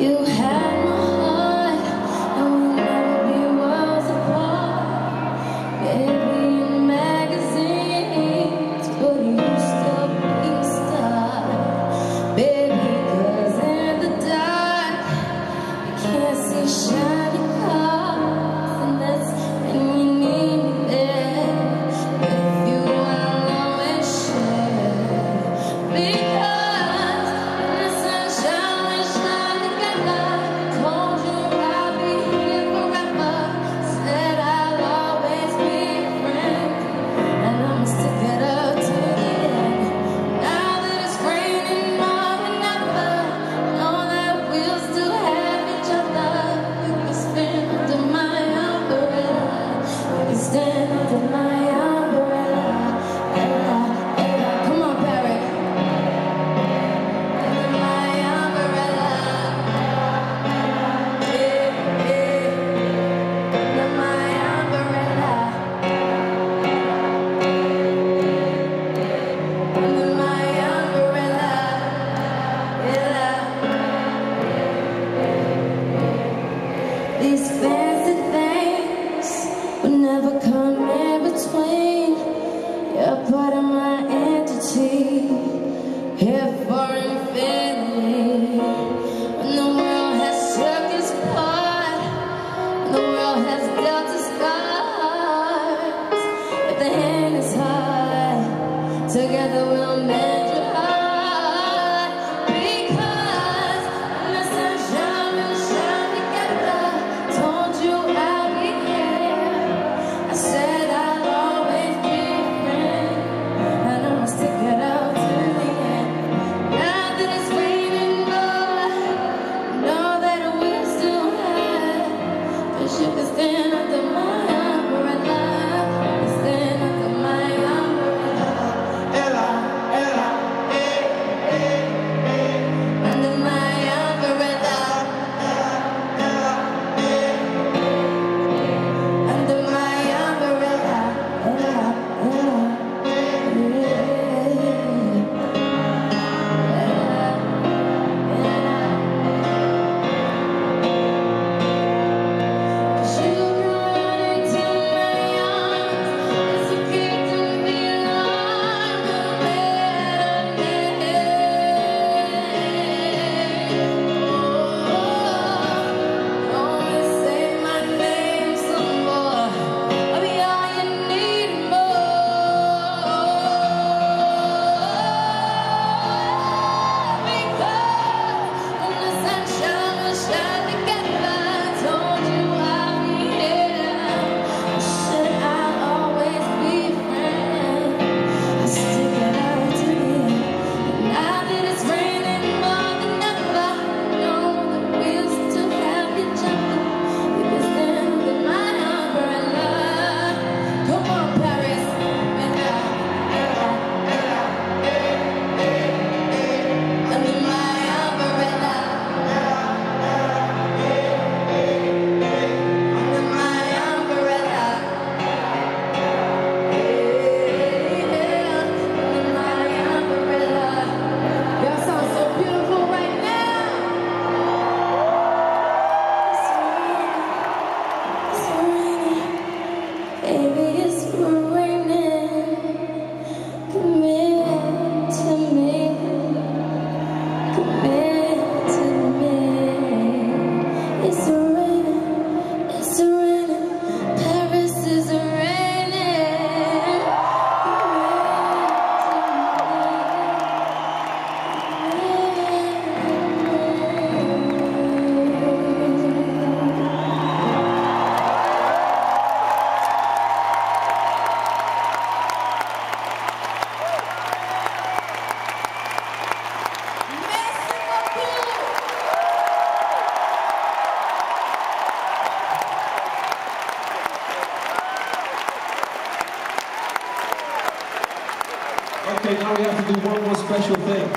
You the mind. together Now we have to do one more special thing.